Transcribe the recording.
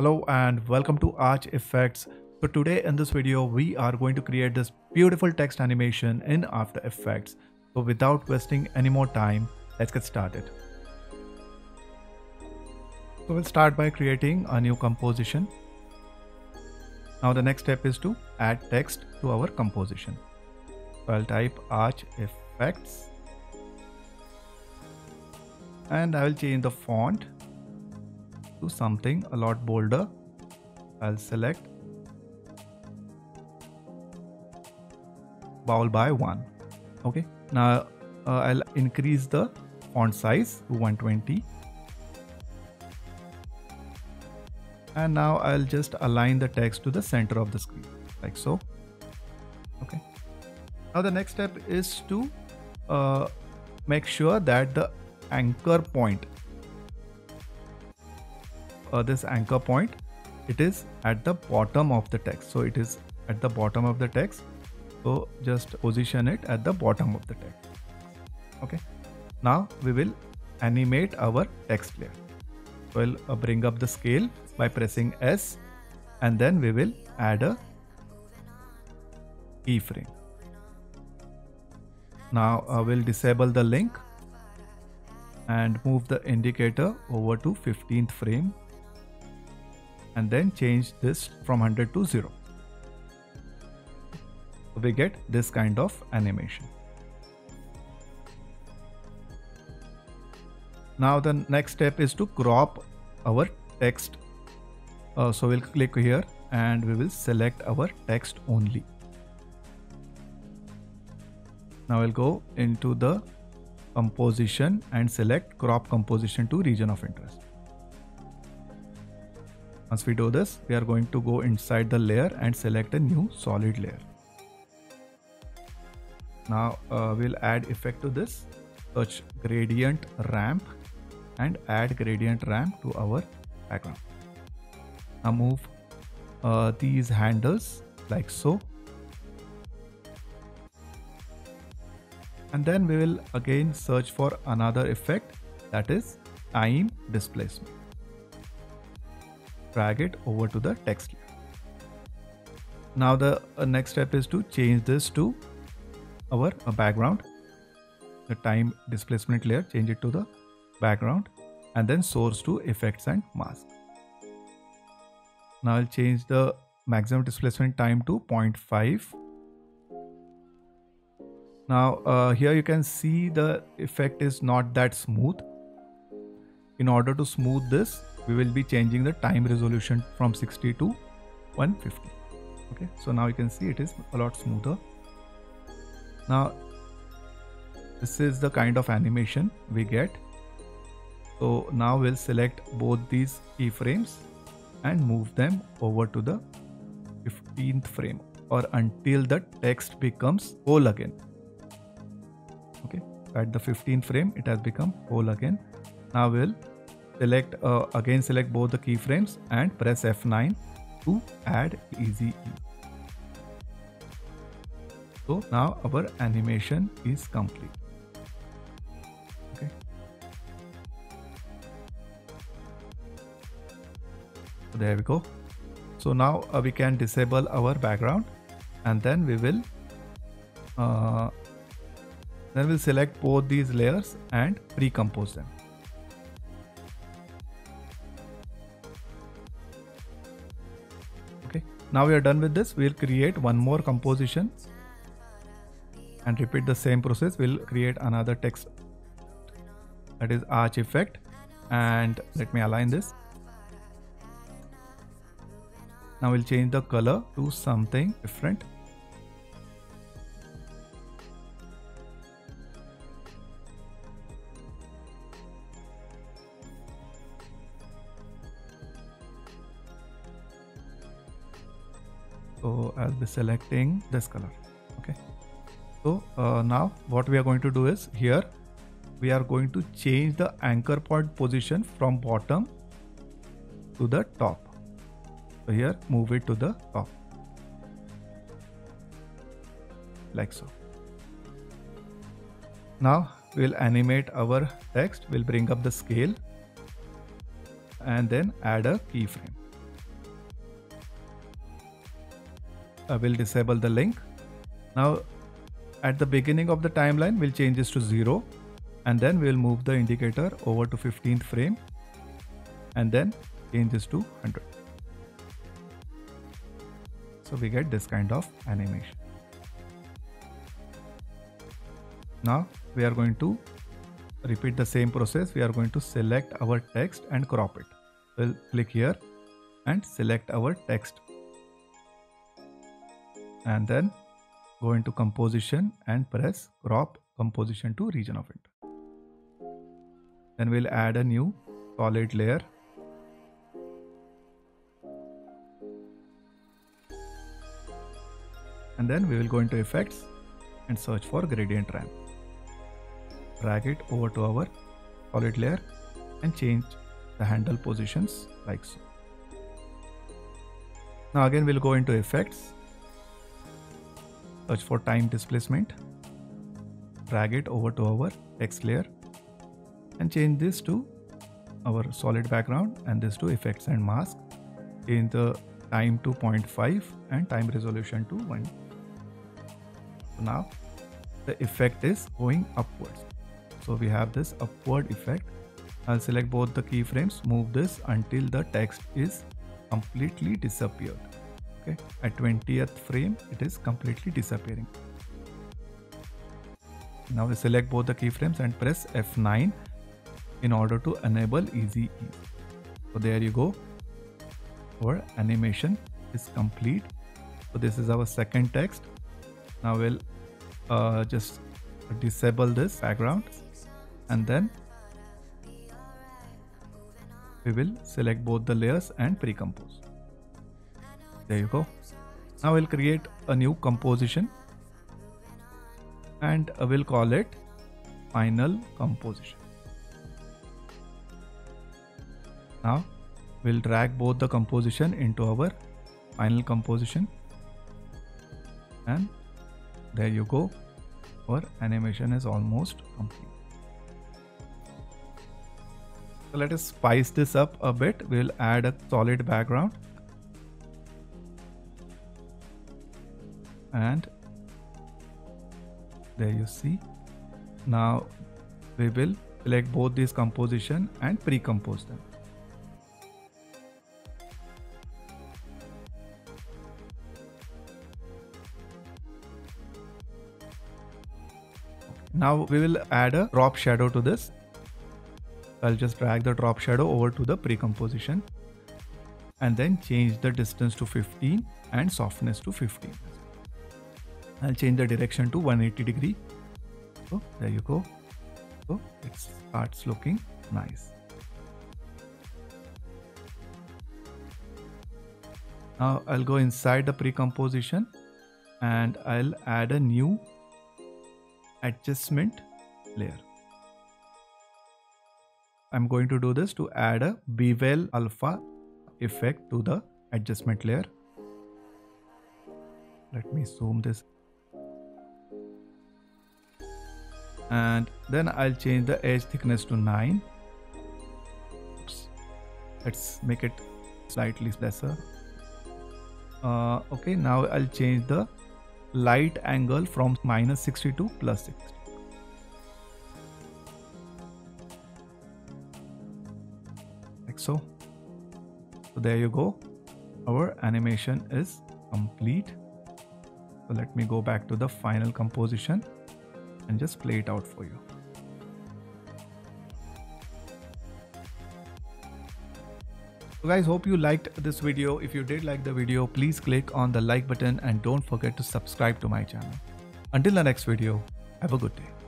Hello and welcome to Arch Effects. So today in this video, we are going to create this beautiful text animation in After Effects. So without wasting any more time, let's get started. So we'll start by creating a new composition. Now the next step is to add text to our composition. So I'll type Arch Effects and I will change the font to something a lot bolder. I'll select Bowlby One. Okay, now uh, I'll increase the font size to 120 and now I'll just align the text to the center of the screen like so okay now the next step is to uh, make sure that the anchor point uh, this anchor point it is at the bottom of the text. So it is at the bottom of the text. So just position it at the bottom of the text. Okay. Now we will animate our text layer. We'll uh, bring up the scale by pressing S and then we will add a keyframe. Now uh, we'll disable the link and move the indicator over to 15th frame and then change this from 100 to 0. We get this kind of animation. Now the next step is to crop our text. Uh, so we'll click here and we will select our text only. Now we'll go into the composition and select crop composition to region of interest. Once we do this, we are going to go inside the layer and select a new solid layer. Now uh, we'll add effect to this. Search gradient ramp and add gradient ramp to our background. Now move uh, these handles like so. And then we will again search for another effect that is time displacement drag it over to the text layer. Now the uh, next step is to change this to our uh, background. The time displacement layer, change it to the background and then source to effects and mask. Now I'll change the maximum displacement time to 0.5. Now uh, here you can see the effect is not that smooth. In order to smooth this, we will be changing the time resolution from 60 to 150 okay so now you can see it is a lot smoother. Now this is the kind of animation we get. So now we'll select both these keyframes and move them over to the 15th frame or until the text becomes whole again. Okay at the 15th frame it has become whole again. Now we'll select uh, again select both the keyframes and press F9 to add easy. So now our animation is complete. There we go. So now uh, we can disable our background and then we will uh, then we'll select both these layers and pre-compose them. Now we are done with this. We'll create one more composition and repeat the same process. We'll create another text that is arch effect and let me align this. Now we'll change the color to something different. So I'll be selecting this color okay? So uh, now what we are going to do is here we are going to change the anchor point position from bottom to the top. So here move it to the top. Like so. Now we'll animate our text. We'll bring up the scale and then add a keyframe I will disable the link. Now at the beginning of the timeline, we'll change this to 0 and then we'll move the indicator over to 15th frame and then change this to 100. So we get this kind of animation. Now we are going to repeat the same process. We are going to select our text and crop it. We'll click here and select our text. And then go into composition and press crop composition to region of interest. Then we'll add a new solid layer. And then we will go into effects and search for gradient ramp. Drag it over to our solid layer and change the handle positions like so. Now again we'll go into effects search for time displacement drag it over to our text layer and change this to our solid background and this to effects and mask in the time to 0.5 and time resolution to 1 so now the effect is going upwards. So we have this upward effect. I'll select both the keyframes move this until the text is completely disappeared okay. At 20th frame it is completely disappearing. Now we select both the keyframes and press F9 in order to enable easy ease. So there you go. Our animation is complete. So this is our second text. Now we'll uh, just disable this background and then we will select both the layers and pre-compose there you go. Now we'll create a new composition and we'll call it final composition. Now we'll drag both the composition into our final composition and there you go. Our animation is almost complete. So let us spice this up a bit. We'll add a solid background and there you see. Now we will select both these composition and pre-compose them. Now we will add a drop shadow to this. I'll just drag the drop shadow over to the pre-composition and then change the distance to 15 and softness to 15 I'll change the direction to 180 degree. So there you go. So it starts looking nice. Now I'll go inside the pre-composition and I'll add a new adjustment layer. I'm going to do this to add a bevel alpha effect to the adjustment layer. Let me zoom this and then I'll change the edge thickness to 9 Oops. let's make it slightly lesser. Uh, okay now I'll change the light angle from minus 60 to plus 60 like so. So there you go. Our animation is complete. So let me go back to the final composition and just play it out for you. So guys, hope you liked this video. If you did like the video, please click on the like button and don't forget to subscribe to my channel. Until the next video, have a good day.